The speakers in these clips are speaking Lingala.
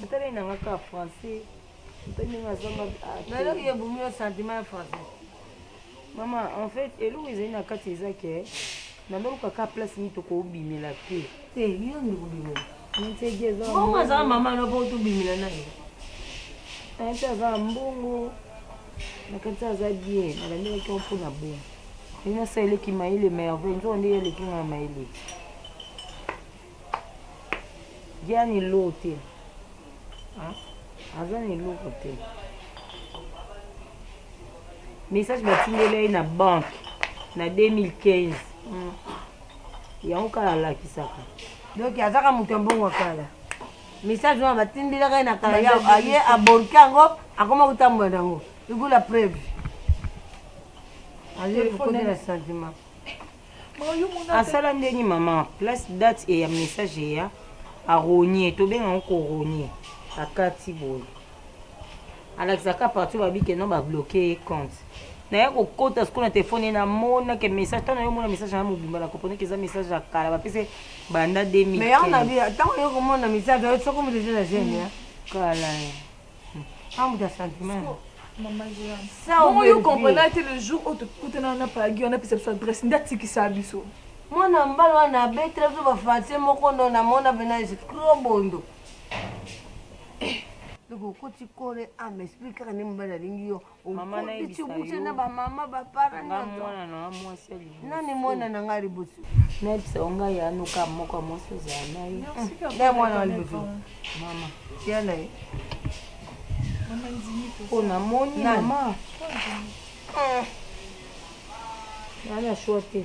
Botaleli na nga kaka français. Mpe ndenge azanga ate. Na eloko ye bomi yo sentiment ya français. Mama, en fait, eloko ezali na kati eza ke na lobi kaka place nini tokobimela te. Te, yo nduku bimela. Ntegi eza. Bongo azala mama no po tobimela na ye. Ante aza mbongo. Na kati aza bien, na landela ki mpo na bongo. Ina sa eleki maile merveille, nzo ndenge eleki na maile. Gianni low te. Aza na eloko te. Message batindeli ye na banque na 2015. Mm. Yango kala alakisaka. Donc azaka moto ya mbongo ya kala. Message wana batindelaka ye na kala ya aye aborke yango akoma kotambola nango. Iku la preuve. Azo kokotela sentiment. asala ndeni mama place date eya message eya aronie tobenga ngo koronie akati boye alakisaka parti babike no babloke ye compte naya kokota sikoyo na telefone ye namonake message ntango nayo omona message na mobimba na koponaki eza message ya kala bapese banda 2000 ntango yo komona message soki moto eza na gene kala Homme de sentiment. Maman Jeanne. Ça, Bongo yo Bellevue. comprena te le jour oyo tokutana na Pagi wana apesa biso adresse nde atikisa biso. mwana mbala wana abetela biso bafatie moko ndo namona pena escro bondo donc okoti kore ame esprit kaka nde mobali alingi yo mama nayebisa yo na ba mama ba parents nga mwana na mwasi ya liboso nani mwana na nga liboso nayebisa yo nga ya noka moko mwasi ozala na ye na mwana wa liboso mama ya na ye mpo namoni mama nani ashwa te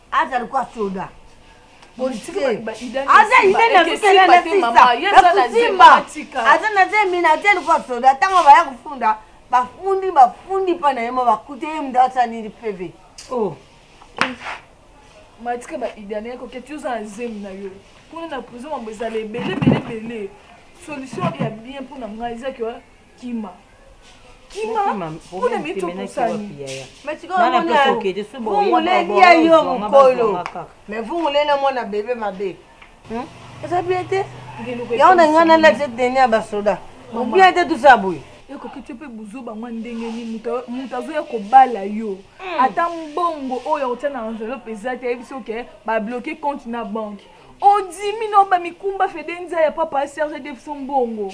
aza lokola soda aza inene akutana na sisa ekosimba aza na zemina aza lokola soda ntango baya kofunda bafundi bafundi mpa na ye mo bakute ye moto asala nini peve oh. matika baidane yakoketi oza na zemi na yo kuna na prison mambo ezala ebele ebele ebele solution ya bien mpo na ngai ezaki kima kima mpona mitopusani matikaomoniaongoleli ya yo mokolo me vungoleli na mwana bebe mabe hmm? eza bien te yango na ngai nalakisa teni ya basoda bien te tusa boye ekoki te mpe buzoba mwa ndenge nini moto azoya kobala yo hmm. ata mbongo oyo akotya na enveloppe eza te ayebisi oke babloke compte na banke ondimi noba mikumba fede nzaya papa serge defso mbongo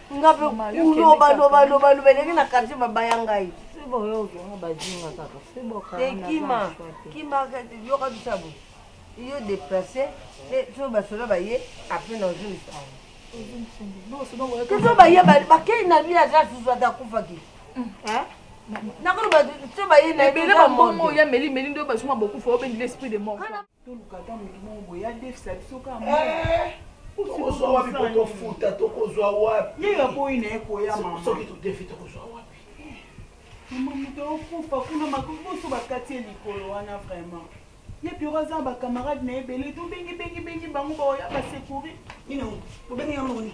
nga mpe kulobalobalobaloba eleki na quartier babaya ngai ekima kima yoka bisabu yo déplace mpe so basoda baye apres na ozongisa biso baye bakei na bino aza susu ata akufaki nakoloba biso baye na ebele bamongo ya melimeli nde bazuma bokufa obendile esprit de mort Toluka ata mutu moko boye adefisa biso kaka moko. Eh, tokozwa wapi po tofuta tokozwa wapi ye aboyi na ye koya mama soki todefi tokozwa wapi mama moto aokufa kuna makoboso bakati ye likolo wana vraiment ye piero aza na bacamarade na ye ebele tobengi bengi bengi bango baoya basekuri ino bobengi yango nini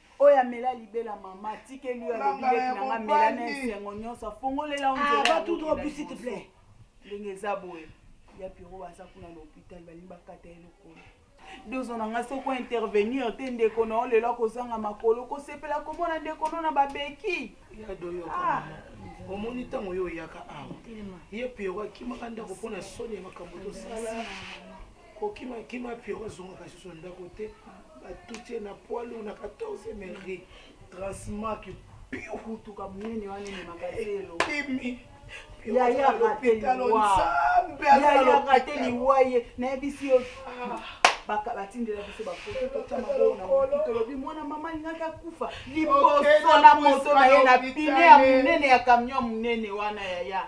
oyo amela libela mama atikeli yo alobi leki na nga mela na esengo nyonso afongolela yo nzela ah, ndenge eza boye ya piro baza kuna na hôpital balingi bakata ye lokolo dozo na ngai soki ointervenir te ndeko na yo lelo akozanga makolo kosepela komona ndeko no na babeki ah. omoni ntango yo oyaka awa ye piro akimaka ndako mpo na soni ya makambo tosala kokima kima Pierrot azongaka lisusu na ndako te batuti ye na poids lourd na 14 mairie transmark piu mutuka munene wana ememaka eh, zelo kimi yaya rate liwa ye nayebisi yo ah. batindela biso bafotototyamaonaotolobi mwana mama alingaki akufa liboso na moto na ye na pine ya monene ya camion monene wana yaya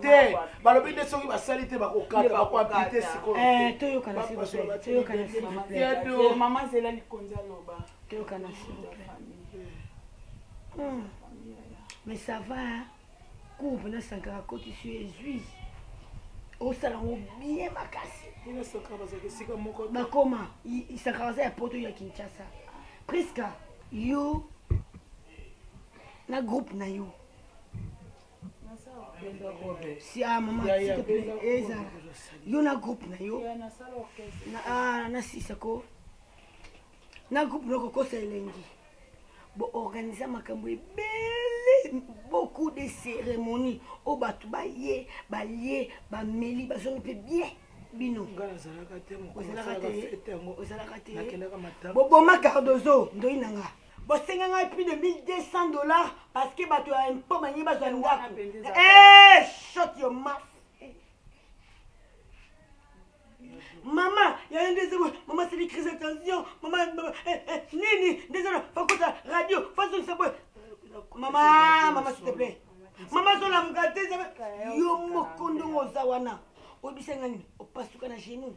te balobi nde soki basali te bakokata bakoampite sikoyotoyokanamama zela likonzi aloba toyokana hmm. mais ça va courbe na sankara kotisi yo ezwi osala yango bien makasi bakoma sankara aza ya poto ya kinshasa priska yo na groupe na yo sia mama eza yo na groupe na yo ah, na sisa ko na groupe na kokosa elengi boorganiza makambo ebele beaucoup de cérémonie oyo bato baye balie bameli bazongi mpe bien bino ozalaka te boboma cardozo ndoi na nga Bosenga ngai plus de 1200 dollars parce que bato ya impôt balingi bazwa ndako. Eh, shot your mouth. mama yayo nde ezema mama asali crise attention mama eh, eh, nini nde ezana fakota radio fasongisa boye mama mama s'il te plaît mama azolamuka te yo moko ndongo oza wana oyebisa nga nini opasuka na genou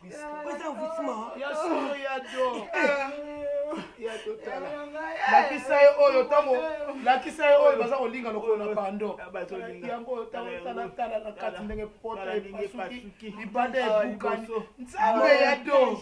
lakisa ye oyo ntango lakisa ye oyo baza kolinga lokola na bando yango talatala na kati ndenge pota epasuki libanda ebukani nzambe ya do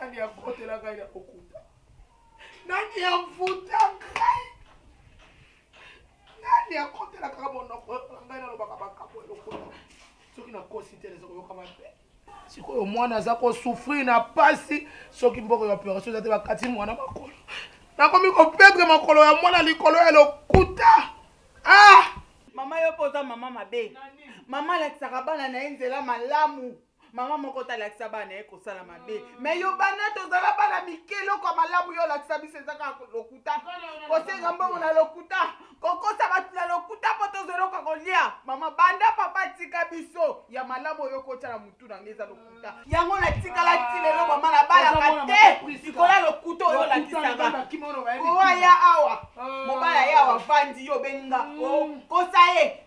nani akotela ngai na lokuta nani avuta ngai nani akotela kaka monoko na ngai nalobaka makambo ya lokuta soki nakosi te naza koyoka mabe sikoyo mwana aza kosouffrir na mpasi soki mboko ya operation eza te bakati mwana makolo nakomi kopedre makolo ya mwana likolo ya lokuta ah! mama yo mpo oza mama mabe mama alakisaka bana na ye nzela malamu mama moko talakisa bana ye kosala mabe mm. me yo bana tozala bana mike eloko ya malamu yo olakisa biso eza kaka lokuta kosenga mbongo na lokuta kokosa bato na lokuta mpo tozwa eloko ya kolia mama banda papa tika biso ya malamu oyo okotya na motu na nge eza lokuta mm. yango natikala ti lelo mama nabalaka te likola lokuta oyo olakisaka owa ya awa ah. mobala ye awa vandi yo obenga mm. okosa ye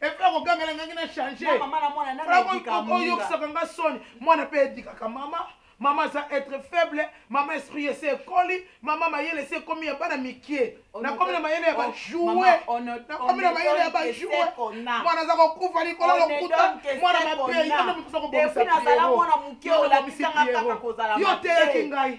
epe akogangela ngangi na change oyokisaka nga soni mwana mpe edikaka mama mama aza être faible mama esprit ese ekoli mama mayele ese ekomi ya bana mikie nakomi na mayele ya bajoue nakomi na mayele ya bajoue mwana aza kokufa likolo lokuta mwana mabe yonde mokosa kobomisa yo teyaki ngai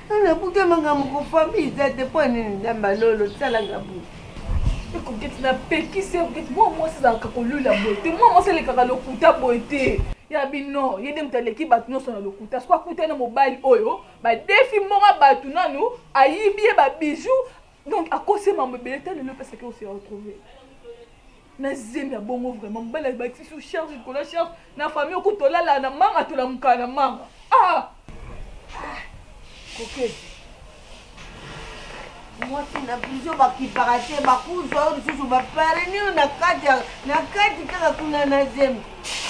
Ana buke makambo ko famille eza te mpo nini nzambe alolo tisalanga buke ekoketi na pekisi ekoketi mwa mwasi ezalaka kolula boye te mwa mwasi elekaka lokuta boye te ya bino ye nde moto aleki bato nyonso na lokuta soki akutani na mobali oyo badefi moko ya bato nanu ayibi ye babiju donc akosi mambo ebele ta lelo epesaki osi ya retrouve na zemi ya bongo vraiment mobali abakisi yo charge likolo charge na famille oku tolala na manga tolamuka na manga ah koke mwasi na prizo bakipaka te bakuzwa yo lisusu bapareni yo na kati na kati kaka kuna na zemi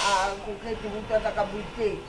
ah kokete moto ataka bute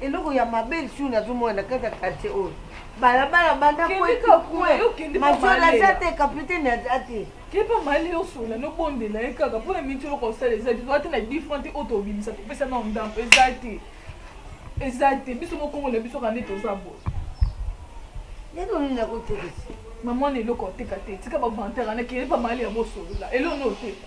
eloko ya mabe lisusu nazomona na kati ya quartier oyo balabala banda major aza te kapitaine aza te kepa mali yosola nobondela ye kaka mpo na minti oloko osala eza te toa te na different te oyo tobimisa topesa na ondampo eza te eza te biso mokongola biso kande toza boye ndenge nini nakotekisa mamwana eloko oteka te tika bavantere anakende pa mali ya bosolola eloko noteka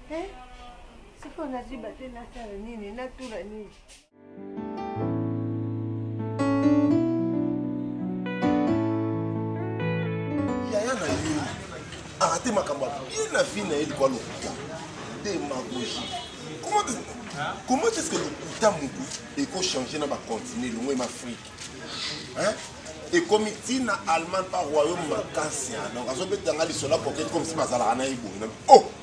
Eh, sikoyo nazwi bate nasala nini natula nini yaya na yo arate makambo ya bien na vie na ye likwa lokuta demagogie comment comment est ce que lokuta motu ekochange na bacontinue elongo ema afrique ekomi ti na allemagne pa royaume makasi donc azobetanga lisolo ya kokete komisi bazalaka na ye boye o oh!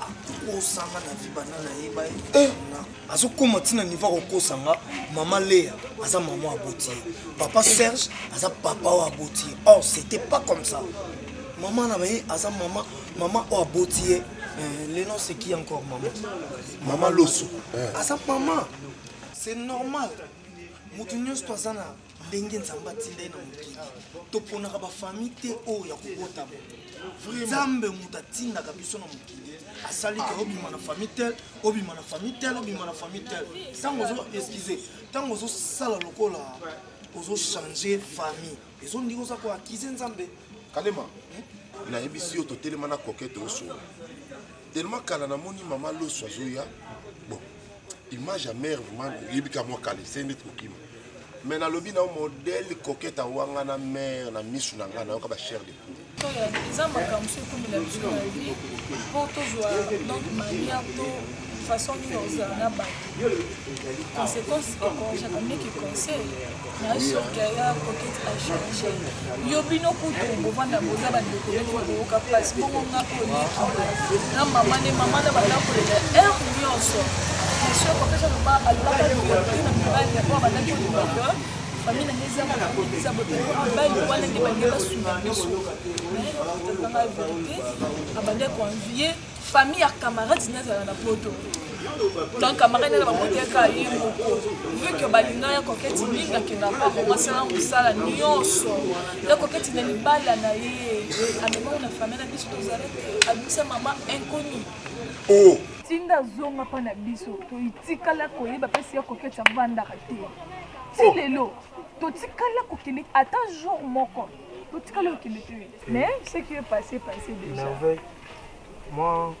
akosanga na vie bana na ye baye eh! azokoma ntina niveau akokosanga mama lea aza mama aboti ye papa serge aza papa oyo aboti ye or c'était pas comme ça mama na baye aza mama mama oyo aboti ye eh, le nom c'est qui encore mama mama loso eh. aza mama c'est normal moto nyonso aza na ndenge nzambe atinda ye na mokili toponaka bafamille te oyo ya kobotama nzambe moto atindaka biso na mokili asali ke obima na famille tel obima na famille tel obima na famille tel ntango ozo excuse ntango ozosala lokola ozochange famille ezondiki oza koakize nzambe kalema nayebisi yo totelema na kokete osola Tellement kala na moni maman loso azoya bon image ya mère vraiment yebi ka mwa kala ese ndeti kokima mais nalobi na yo modèle coquette awangana mère na misu na ngai nayoka ba chair de poule eza makambo so ekomela biso na vie mpo tozwa donc manière to façon nini ozala na bato Consequence ekonjaka miki conseil na soki aya koketi achange yo bino kutu bovanda boza bandeko bino bokoyoka mpasi bongo nga oyo na mama ne mama na batakolela heure nyonso monsieur kopesa loba alobaka verite na mibali yango abandaki koloba famille na ngai eza makambo eza botali mibali wana nde balingi basunga biso mais otanga verite abandaki koenvie famille ya camarade nde azala na poto donc camarade na baboteka ye moko vu que balinga ya koketi mingi akenda mpango asala mosala nyonso ya koketi na libala na ye amemao na famille na biso tozala te abimisa mama inconnu oh. tinda zonga mpa na biso toitikala koyeba mpe siya koketi avandaka te ti oh. lelo totikala kokende ata jour moko totikala kokende te mais ce qui est passé passé déjà moi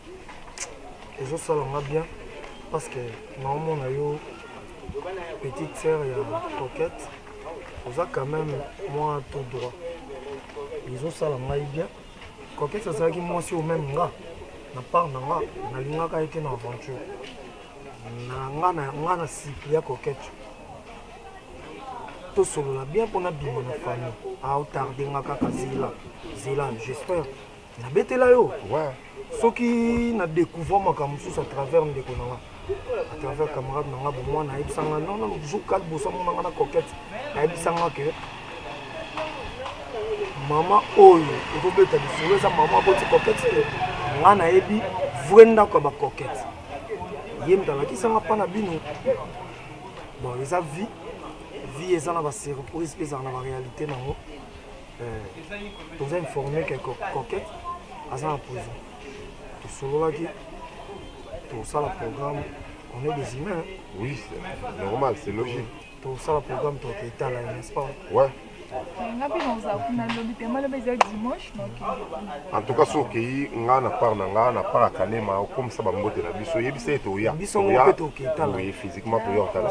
ezosala nga bien parce que naomona yo petite sœur ya coquette oza quand même moi tout droit ezosala ngai bien coquette azalaki mwasi oyo meme nga na part na nga nalingaka ye te na aventure nga na sikli ya coquette tosolola bien mpona bima na famille aotarde nga kaka zela zela j'espère nabetela yo ouais. soki na découvrant makambo mosusu à travers ndeko na nga à travers camarade na nga bomwana ayebisa nga non non jour kal bosa mona nga na coquette ayebisa nga que mama oyo ekobeta lisolo eza mama aboti coquette te nga nayebi vrai ndako ya bacoquette ye moto alakisa nga mpa na bino bon eza vie vie eza na basurprise mpe ezala na baréalité na yango euh, toza informe ke coquette aza na prison tosololaki tosala programme on est des humains oui c'est normal c'est logique tosala programme toke etala n'est-ce pas ouais en tout cas soki okei nga na part na nga na part ya kanema okomisa bambote na biso yebisa ete oya biso physiquement toya otala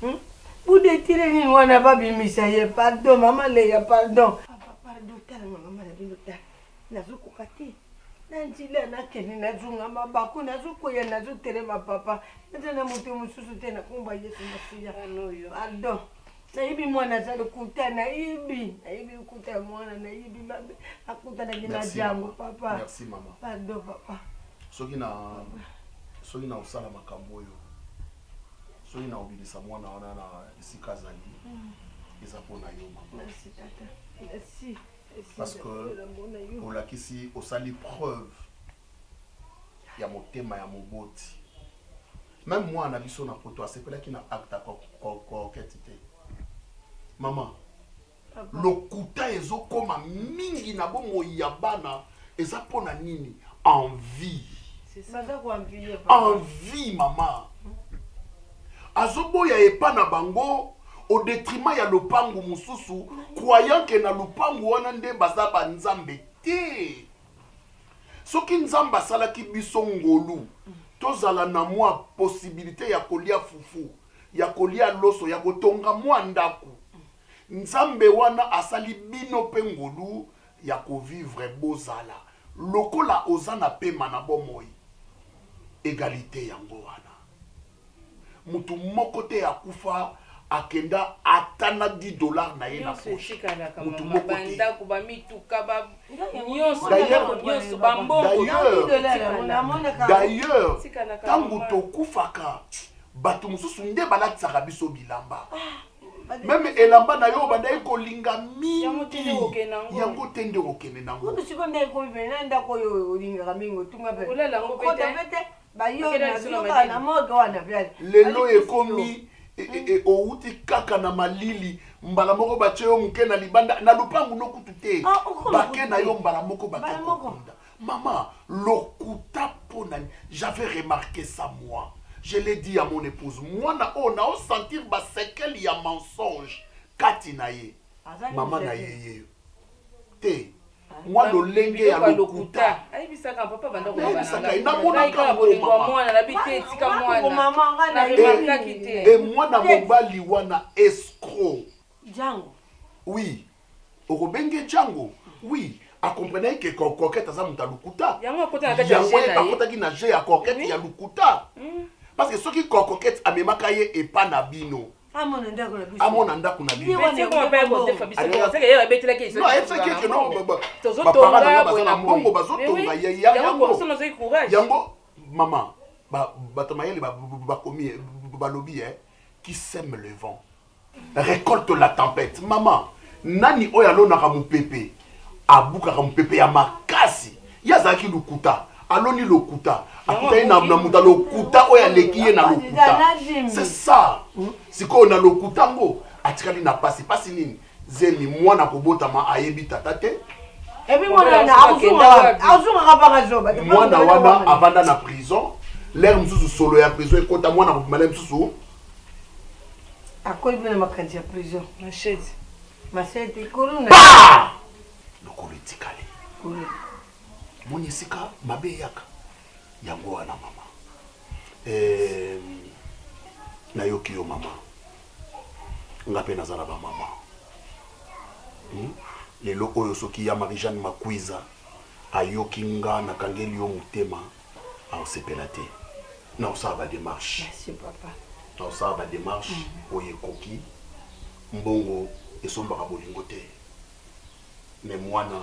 Hum Bo detire nini wana ba bimisa ye pardon mama Leya pardon. Papa pardon tala nga mama na bino tala nazo koka te. Na njila na kende nazo nga mabako nazo koya nazo telema papa naza na moto mosusu te na komba Yesu Masiya. Pardon. nayibi mwana aza lokuta nayibi nayibi lokuta ya mwana nayibi mabe akutanaki na jango papa pardon papa soki na soki na osala makambo oyo Soki na kobimisa mwana wana na esika azali eza po na yo mama. Merci tata. Merci. Parce que olakisi osali preuve ya motema ya moboti. Même mwana na biso na poto asepelaki na acte ya coquette te. Maman Lokuta ezo koma mingi na bo moyi ya bana eza pona nini envie envie mama azo boya epa na bango au detriment ya lopangu mususu croyant que na lopangu wana nde baza ba nzambe te soki nzambe asalaki biso ngolu tozala na mwa possibilite ya kolia fufu ya kolia loso ya kotonga mwa ndaku Nzambe wana asali bino pe ngolu ya ko vivre bozala lokola oza na pema na bomoi egalite yango wana mutu moko te akufa akenda ata na 10 dollars na ye na poche mutu moko te d'ailleurs tangu tokufaka batu mususu nde balatisaka biso bilamba ah. meme elamba na yo obandaki kolinga mingi yango te nde okokende nango kutu sikoyo nde ekomi pene na ndako oyo olingaka mingi otunga peokota pe te bayoka na mode wana pe lelo ekomi e, e, e, outi kaka na malili mbala moko batye yo moke na libanda na lopango no kutu te ah, bake na yo mbala moko bakokunda Maman lokuta mpo na nini? J'avais remarque ça moi. Je l'ai dit à mon epouse, mwana oyo nao sentir ba sequelles ya mensonge kati na ye. Aza Maman ninja na te. ye yeyo. Te. Mwa Ba- lolenge biloko ya ya lokuta. ayebisaka papa banda koloba Ayebisaka na ye, ngai. namonaka Ngai kaka yango, bolingo ya mama. mwana nabi te etika Ngai mwana bolingo mama, ngai na nayebi. remarkaki te E mwana Te. mobali wana escroc. Django. Oui. okobenge django oui akomprenaki ke coquete aza moto ya lokuta yango ye bakotaki na jeu ya coquete ya lokuta hmm. parce que soki coquete amemaka ye epa na bino amona ndako na biso amona ndako na biso baza na mbongo bazotonga yango mama bato mayele bakomi balobi eh, qui sème le vent Recolte la tempete maman nani oyo alonaka mupepe abukaka mupepe ya makasi ye azalaki lukuta aloni lokuta akutani na, na moto lokuta oyo aleki ye na lokuta c'est ça sikoyo na lokuta ngo atikali na pasi pasi nini zemi mwana kobotama ayebi tata te mwana wana avanda na prison lere mosusu solo ya prison ekota mwana kobimala mosusu Akoli bino na makanisi ya prison. Machete. Machete kuluna. Ba! Lokolo etikali. Kuluna. Moni esika mabe eyaka. Yango wana mama. Eh, nayoki yo mama. Nga pe naza na ba mama. Hmm? Lelo oyo soki ya Marie-Jeanne Makwiza ayoki nga nakangeli yo motema. akosepela te na kosala ba demarche na kosala ba demarche mm. oyo ekoki mbongo esombaka bolingo te mais mwana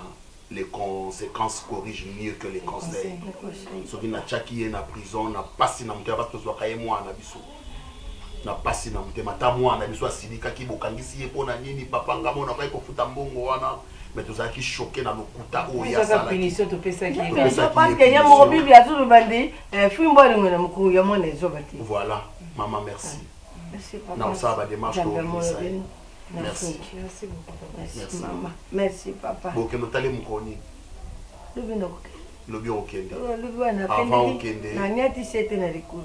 les conséquences corrigent mieux que les conseils soki natyaki ye na prison na mpasi na moto ya basi tozwaka ye mwana na biso na pasi na motema ata mwana na biso asilikaki bokangisi ye mpona nini papa nga mona okaki kofuta mbongo wana me tozalaki choke na lokuta oyo ye asalakipesakeye moko bibi azoloba nde eh, fimbo alingo na mokolo ya mwana ezoba te voilà mama merci ah, na kosala bademarche koyisa ye merci merci merci mama merci papa bokendo tali mokoni lobi ndokokende lobi okende avant okende naniatisi ete na likulu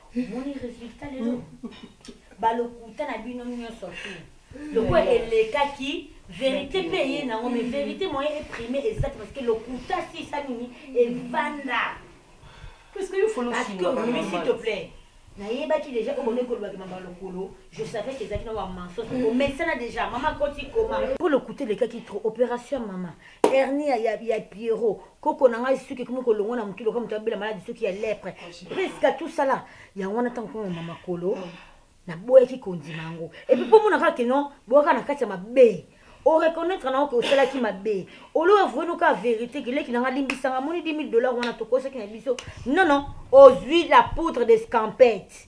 Omoni resultat lelo ba lokuta na bino nionso tout lokola elekaki verite mpe eye nango mais verite moyen eprime eza te parce que lokuta si esa nini evanda s'il te plaît nayebaki déjà obonde kolobaki mama lokolo je savais que ezalaki na wa mensonge omesana déjà mama koti koma mpo lokuta elekaki trop opération mama hernie ya, ya, ya pierrot koko na ngai suki ekomi kolongwa na motu lokola moto abela maladi suki ya lepre presque tout sala yango wana ntango komema makolo naboyaki kondima yango epuis mpo monaka ke non boyaka na kati ya mabe oreconnaitre nango ke osalaki mabe olo avouer noka verité ke leki nanga limbisanga moni 10 000 dollars wana tokosaki na biso non non ozwi la poudre de scampete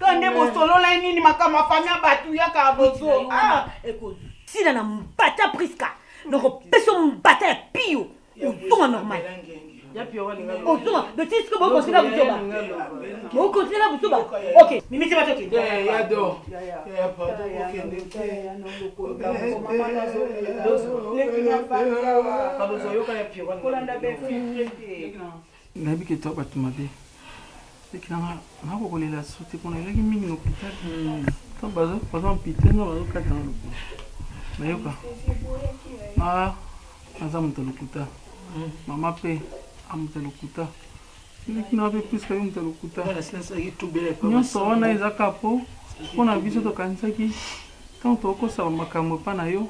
kande bosolola ye nini makambo ya fami ya bato yaka bozo ah! sila na mbata priska nakopesa mbata ya piyo ozonga normal ozonga betiske bokosila buzoba bokosila buzoba ok mimiti batokende Nayebi que toza bato mabe. Leki na nga, naza ko kolela lisusu te mpo nalelaki mingi na hopital. Tango bazo baza na pite nga bazo kata nga lokumu. Nayoka. Ah, naza moto ya lokuta. Mama mpe a moto ya lokuta. Leki na nga mpe Prisca yo moto ya lokuta. Nyonso wana eza kaka mpo mpo na biso tokanisaki ntango tokokosaka makambo epai na yo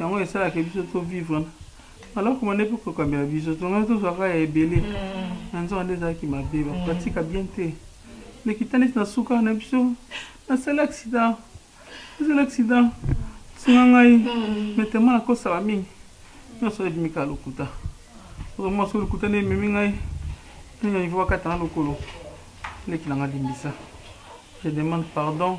yango esalaka biso to vivre malako mane mpe kokambela biso tongai tozwaka ya ebele mm. na nzoka nde ezalaki mabe bapratika mm. bien te lekita neti na suka na biso nasali accident nasali accident sunga ngai mm. metema nakosaka mingi nyonso ebimika lokuta ozomona so lokuta nde ememi ngai ndenge nivo bakatanga lokolo leki na ngai limbisa je demande pardon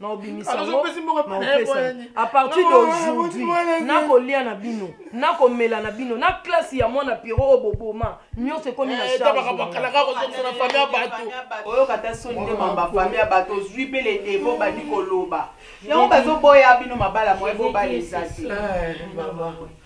naobimisa yango naopesa a partir d'aujourd'hui nakolia na bino nakomela na bino na klase ya mwana piro oyo boboma nyonso ekomi na chargeoyoka ata soni nde mamba fami ya bato ozwi mpe ledebo bandi koloba yango bazoboya bino mabala moye bobala eza te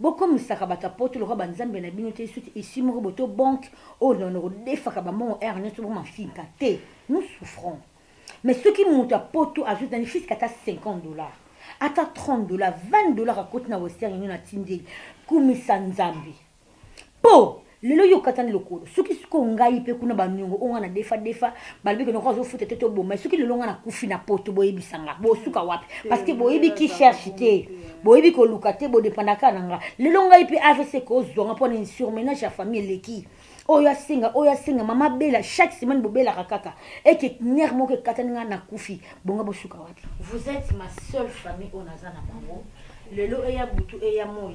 Bokomisaka bato ya poto lokola banzambe na bino te soki esi moko boye to banque oyo na ko defaka ba mbongo heure nioso bo mafinka te nous souffrons mais soki moto ya poto azo na lifiski ata 50 dollars ata 30 dollars 20 dollars akoti na western union atindi ye kumisa nzambe Po lelo yo okatani lokolo soki sikoyo ngai pe kuna ba niongo oyo ngai na defa defa balobi keno ko azo futa te to boma soki lelo ngai na kufi na poto bo yebisa nga bo suka wapi parce que bo yebi ki cherche te bo yebi ko luka te bo depanda ka na nga lelo ngai pe avc ko zwa nga pona insurmenage ya famille eleki oyo asenga oyo asenga mama bela chaque semaine bobelaka kaka eke nerf moko ekatani ngai na kufi bonga bosuka wapi vous êtes ma seule famille oyo naza na bango lelo eya butu eya moi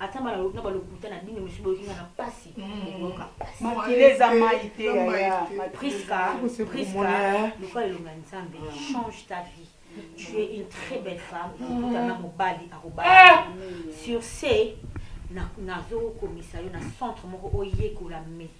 Ata bana na ba lokuta na bino misu boyoki nga na pasi bokoyoka pasi. Makila eza mayi te yaya. Prisca, Prisca, luka elonga ya Nzambe, change ta vie. Tu es une très belle femme, okuta na mobali akobala. Sur ce, nazokomisa yo na centre moko oyekola metier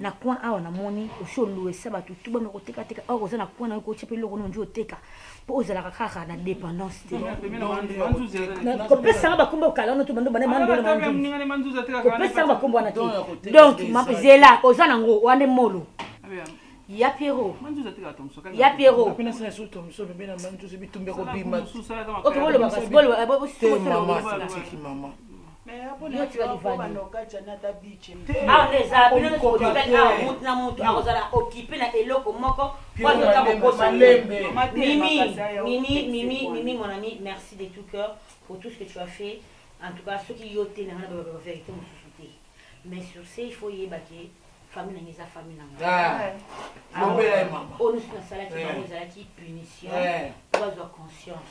na coin awa namoni osi oluesa bato tuba me kotekateka or oza na coin na yo kotya mpe eloko nonji oteka mpo ozalaka kaka na dépendance te kopesanga bakombo okala wana tobando banekopesanga bakombo wana te donc zela oza nango wana molo ya pierro ya pierro awa nde eza bino nyonso botikali awa mutu na mutu akozala okipe na eloko moko po azoka bokosa mimi mimi mimi mimi mon ami merci de tout cœur pour tout ce que tu as fait en tout cas soki yo te nanga na baverité mosusu te mais sur ce il faut yeba ke famille nanga eza famille nanga oyo nyonso nasalaki bango ezalaki punition po bazwa conscience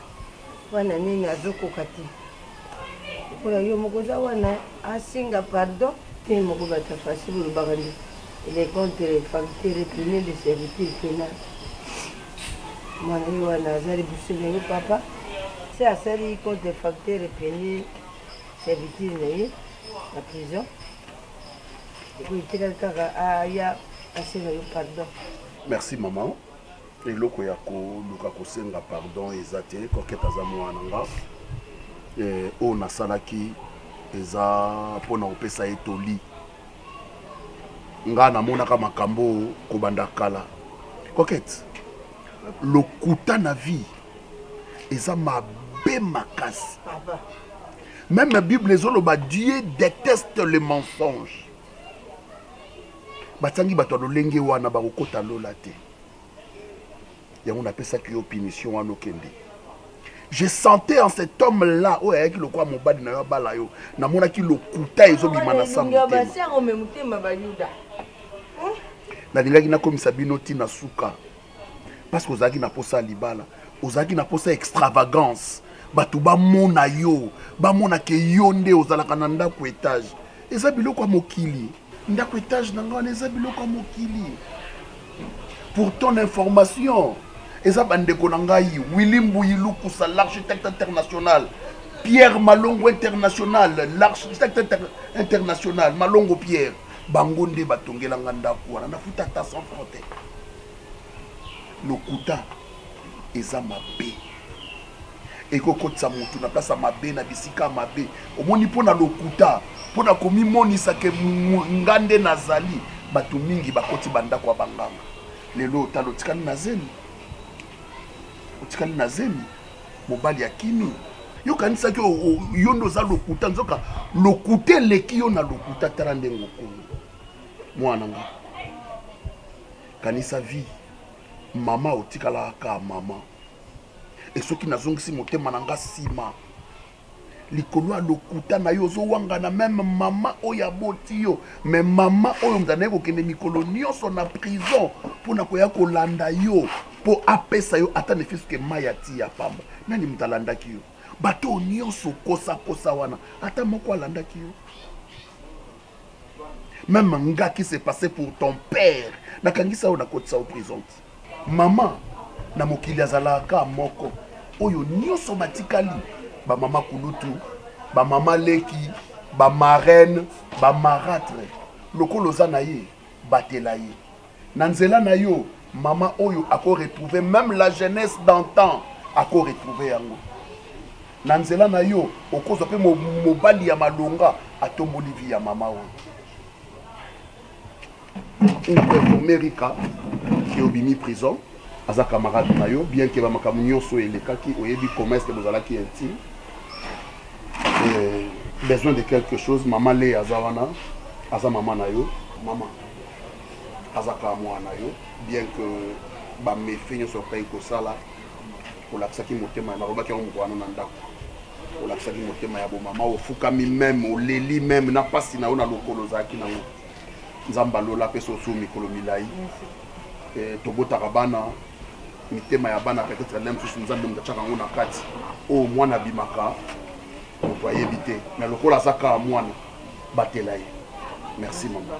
Wana nini azo koka te. Lokola yo moko oza wana asenga pardon. Te moko bata façon bolobaka nde il est contre facteur et premier de servitude pénal. Mwana yo wana aza liboso na yo papa. Se asali contre facteur et premier servitude na ye na prison. Ekoki etikali kaka aya asenga yo pardon. Merci maman. Eloko ya ko luka ko senga pardon eza te, coquette aza muana na nga eh, oyo na salaki eza pona ko pesa ye toli. Nga na monaka makambo ko banda kala. Coquette, lokuta na vie eza mabe makasi. Papa. Même la Bible les oloba Dieu déteste le mensonge. Batangi bato lolenge wana bakokota lola te. yango napesaki yo punition wana okende je sentais en cet homme là oyo ayaki lokola mobali na yo abala yo namonaki lokuta ezobima na sa motema nalingaki nakomisa bino ntina suka parce que ozalaki na mposa ya libala ozalaki na mposa ya extravagance bato bamona yo bamona ke yo nde ozalaka na ndako etage eza biloko ya mokili Ndaku etage na nga wana eza biloko ya mokili. Pour ton information, eza ba ndeko na ngai Willy Mbuyi Lukusa l'architecte international. Pierre Malongo international, l'architecte inter international Malongo Pierre. Bango nde batongela nga ndaku wana nafuta ata 100 francs te. Lokuta eza mabe, eko kokotisa mutu na place ya mabe, na bisika ya mabe. Omoni mpo na lokuta, mpo na komimonisa ke nga nde nazali, batu mingi bakoti ba ndako ya ba nganga. Lelo otala otikali na zemi, otikali na zemi, mobali akimi. Yo okanisaki yo nde oza lokuta, nzoka lokuta eleki yo na lokuta. Tala ndenge okomi mwana nga. Kanisa vie mama otikala ka mama e soki nazongisi motema na nga nsima likolo ya lokuta na yo ozowangana meme mama oyo aboti yo me mama oyo moto anaye kokende mikolo nyonso na prison mpo na koya kolanda yo mpo apesa yo ata nefiske mai ya ti ya pamba nani moto alandaki yo bato oyo nyonso kosakosa wana ata moko alandaki yo Meme nga qui se passe pour ton père na kangisa yo na kotisa yo prison ti. Maman na mokili azalaka ka moko oyo nioso batikali ba maman kulutu ba maman leki ba marraine ba maratre lokola oza na ye Batela ye na nzela na yo maman oyo ako retrouver meme la jeunesse d'antan ako retrouver yango na nzela na yo okozwa pe mobali ya malonga atomboli vie ya maman oyo une preuve pour Merika qui obimi prison Aza camarade na yo bien que ba makambo nyonso elekaki oyebi comment est-ce que bozalaki intime euh, besoin de quelque chose mama le aza wana aza mama na yo mama aza kaka mwana na yo bien que bamefe nyonso okaki kosala olakisaki motema nalobaki yango moko wana na ndako olakisaki motema ya bomama ofukami meme oleli meme na mpasi na yo na lokolo ozalaki nango nzambe ya lola apesa osu mikolo milai eh, tobotaka bana mitema ya bana peut-être nde mosusu nzambe moto atyaka yango na kati oyo oh, mwana abimaka moto ayebi te mais lokola aza kaka mwana batela ye merci mama